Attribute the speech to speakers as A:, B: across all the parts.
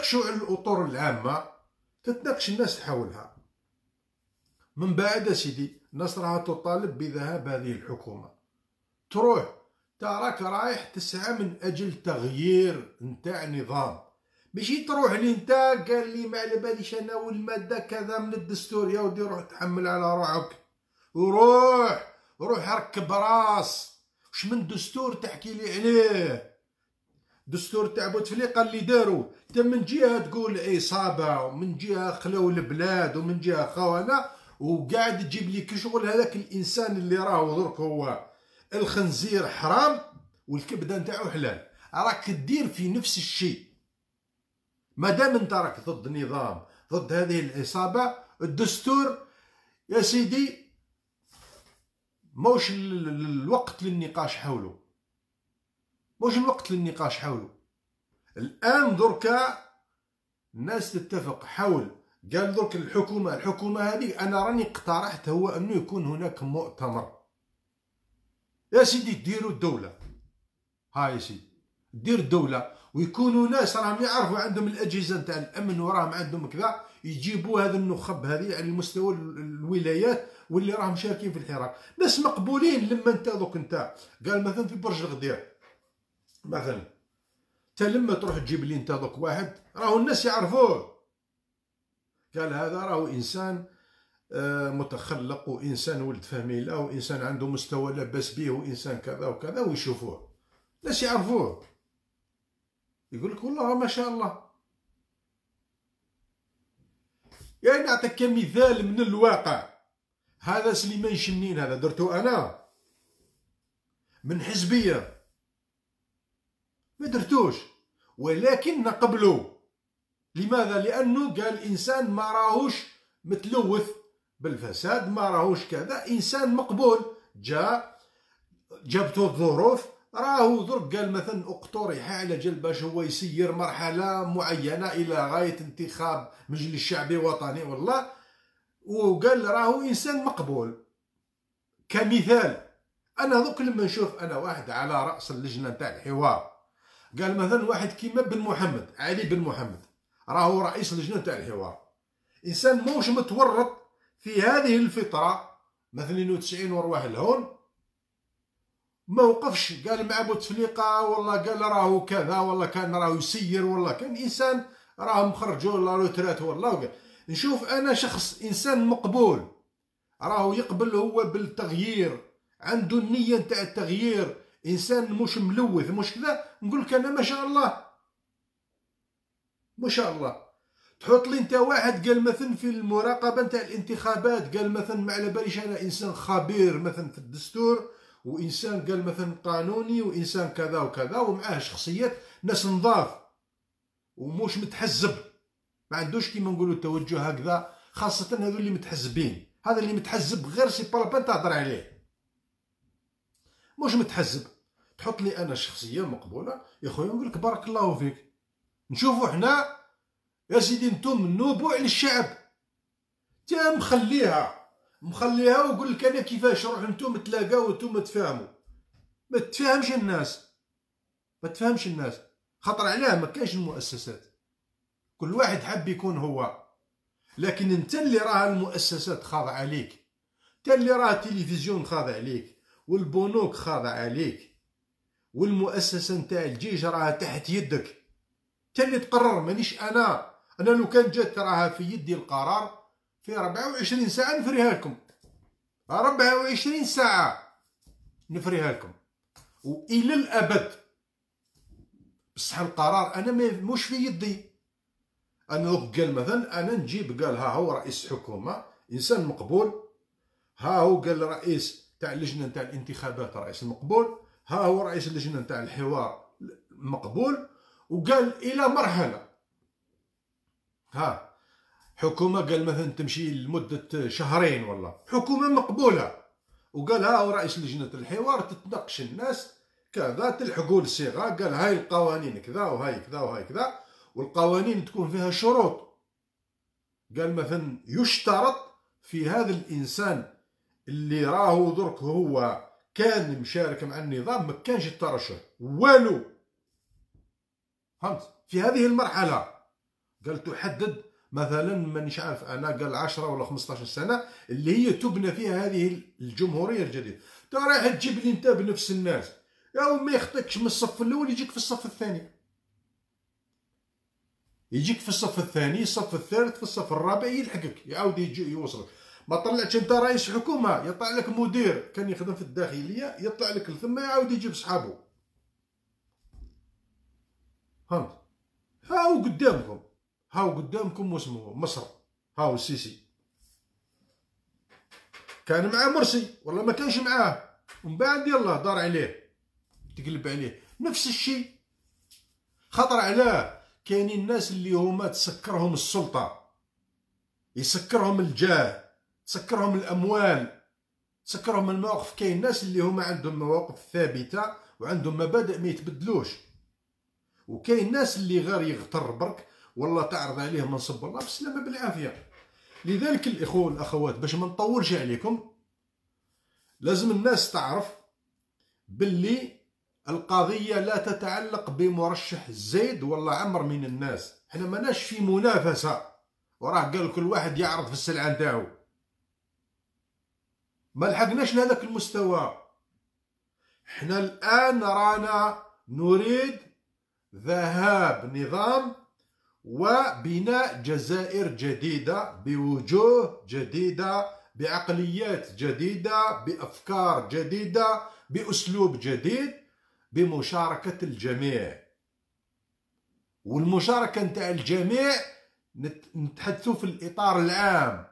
A: تتناقشوا على الأطر العامة تتناقش الناس تحولها من بعد سيدي الناس راها تطالب بذهاب هذه الحكومة. تروح تراك رايح تسعى من أجل تغيير نتاع نظام. ماشي تروح لي أنت قال لي ما على باليش أنا والمادة كذا من الدستور يا ودي روح تحمل على روحك. وروح روح ركب راس. واش من دستور تحكي لي عليه؟ دستور تاع بوتفليقه اللي داروا انت من جهة تقول عصابه ومن جهة خلو البلاد ومن جهة خونه وقاعد تجيب لي كل شغل. هذاك الإنسان اللي راه درك هو الخنزير حرام والكبدة نتاعو حلال. راك دير في نفس الشيء. ما دام أنت راك ضد نظام ضد هذه العصابه الدستور يا سيدي موش الوقت للنقاش حوله. موش الوقت للنقاش حوله؟ الآن دركا الناس تتفق حول قال درك الحكومة الحكومة هذه أنا راني اقترحت هو أنه يكون هناك مؤتمر. يا سيدي ديروا الدولة. هاي يا سيدي دير الدولة. ويكونوا ناس راهم يعرفوا عندهم الأجهزة نتاع الأمن وراهم عندهم كذا يجيبوا هذا النخب هذه على مستوى الولايات واللي راهم شاركين في الحراك ناس مقبولين لما انت دوك انت قال مثلا في برج الغدير. مثلا. انت لما تروح تجيب لي انت دوك واحد راهو الناس يعرفوه. قال هذا راهو إنسان آه، متخلق وإنسان ولد فاميلا وإنسان عنده مستوى لاباس به وإنسان كذا وكذا ويشوفوه. الناس يعرفوه. يقول لك والله ما شاء الله. يعني نعطيك مثال من الواقع. هذا سليمان شنين هذا درتو أنا. من حزبية. ما درتوش ولكن نقبلو لماذا؟ لأنه قال إنسان ما راهوش متلوث. بالفساد ما راهوش كذا إنسان مقبول. جاء جابتو الظروف راهو درك قال مثلا اقترح على جل باش هو يسير مرحلة معينة إلى غاية انتخاب مجلس شعبي وطني والله. وقال راهو إنسان مقبول. كمثال أنا دوك لما نشوف أنا واحد على رأس اللجنة نتاع الحوار قال مثلا واحد كيما بن محمد علي بن محمد راهو رئيس اللجنة نتاع الحوار. إنسان موش متورط في هذه الفترة مثلا 92 ورواح لهون ما وقفش. قال مع بوتفليقه والله قال راهو كذا والله كان راهو يسير والله كان إنسان راه مخرجوا لا روترات والله نشوف أنا شخص إنسان مقبول راهو يقبل هو بالتغيير عنده النية نتاع التغيير. إنسان مش ملوث مش كذا نقول لك أنا ما شاء الله. ما شاء الله. تحط لي أنت واحد قال مثلا في المراقبة نتاع الانتخابات قال مثلا ما على باليش أنا إنسان خبير مثلا في الدستور وإنسان قال مثلا قانوني وإنسان كذا وكذا ومعاه شخصيات ناس نظاف ومش متحزب. ما عندوش كيما نقولوا التوجه هكذا خاصة هذو اللي متحزبين. هذا اللي متحزب غير سي بارابان تهضر عليه. مش متحزب. تحط لي أنا شخصية مقبولة. يا خويا نقول بارك الله فيك. نشوفوا حنا يا سيدي نتوم نوبوا على الشعب. تا مخليها مخليها ويقول لك أنا كيفاش روح نتوما تلاقاو وأنتم تفاهموا ما تفهمش الناس. ما تفهمش الناس. خاطر علاه ما كاينش المؤسسات. كل واحد حب يكون هو. لكن أنت اللي راه المؤسسات خاضعة ليك. أنت اللي راه التلفزيون خاضع ليك. والبنوك خاضع عليك والمؤسسة نتاع الجيش راها تحت يدك. انت اللي تقرر مانيش أنا. أنا لو كان جات راها في يدي القرار في 24 ساعة نفريها لكم. 24 ساعة نفريها لكم. وإلى الأبد بصح القرار أنا مش في يدي. أنا قال مثلا أنا نجيب قال ها هو رئيس حكومة إنسان مقبول. ها هو قال رئيس تاع اللجنة تاع الانتخابات رئيس مقبول ها هو رئيس اللجنة تاع الحوار مقبول وقال إلى مرحلة. ها حكومة قال مثلا تمشي لمدة شهرين والله حكومة مقبولة. وقال ها رئيس لجنة الحوار تتناقش الناس كذا تلحقوا الصيغة قال هاي القوانين كذا وهاي كذا وهاي كذا والقوانين تكون فيها شروط. قال مثلا يشترط في هذا الإنسان اللي راهو درك هو كان مشارك مع النظام ما كانش الترشح والو. فهمت؟ في هذه المرحلة قال تحدد مثلا مانيش عارف أنا قال 10 ولا 15 سنة اللي هي تبنى فيها هذه الجمهورية الجديدة. ترى رايح تجيب لي أنت بنفس الناس. يا ما يخطيكش من الصف الأول يجيك في الصف الثاني. يجيك في الصف الثاني الصف الثالث في الصف الرابع يلحقك يعاود يجي يوصلك. ما طلعتش انت رئيس حكومة يطلع لك مدير كان يخدم في الداخلية يطلع لك ثم يعاود يجيب صحابه. فهمت؟ هاو قدامكم. هاو قدامكم واسمه مصر. هاو السيسي. كان مع مرسي والله ما كانش معاه. ومن بعد يلا دار عليه. تقلب عليه. نفس الشيء. خطر علاه كاينين الناس اللي هما تسكرهم السلطة. يسكرهم الجاه. تسكرهم الأموال تسكرهم المواقف كاين ناس اللي هما عندهم مواقف ثابتة وعندهم مبادئ ما يتبدلوش. وكاين ناس اللي غير يغتر برك والله تعرض عليه منصب الله بالسلامة بالعافية. لذلك الإخوة والأخوات باش ما نطولش عليكم لازم الناس تعرف باللي القضية لا تتعلق بمرشح زيد ولا عمر من الناس. حنا ماناش في منافسة وراه قال كل واحد يعرض في السلعة نتاعو. ما لحقناش لهذاك المستوى. حنا الآن رانا نريد ذهاب نظام وبناء جزائر جديدة بوجوه جديدة بعقليات جديدة بأفكار جديدة بأسلوب جديد بمشاركة الجميع. والمشاركة نتاع الجميع نتحدثوا في الإطار العام.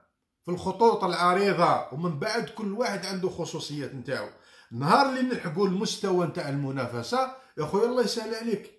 A: في الخطوط العريضة. ومن بعد كل واحد عنده خصوصيات نتاعو. نهار اللي نلحقوا المستوى نتاع المنافسة يا خويا الله يسهل عليك.